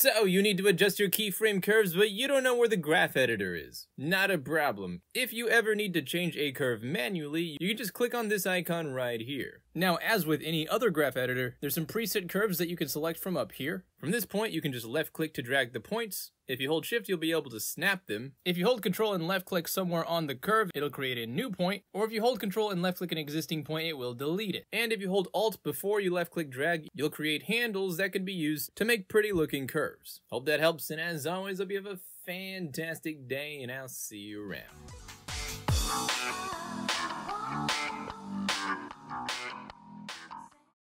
So, you need to adjust your keyframe curves, but you don't know where the graph editor is. Not a problem. If you ever need to change a curve manually, you can just click on this icon right here. Now, as with any other graph editor, there's some preset curves that you can select from up here. From this point, you can just left click to drag the points. If you hold shift, you'll be able to snap them. If you hold control and left click somewhere on the curve, it'll create a new point. Or if you hold control and left click an existing point, it will delete it. And if you hold alt before you left click drag, you'll create handles that can be used to make pretty looking curves. Hope that helps, and as always, hope you have a fantastic day, and I'll see you around.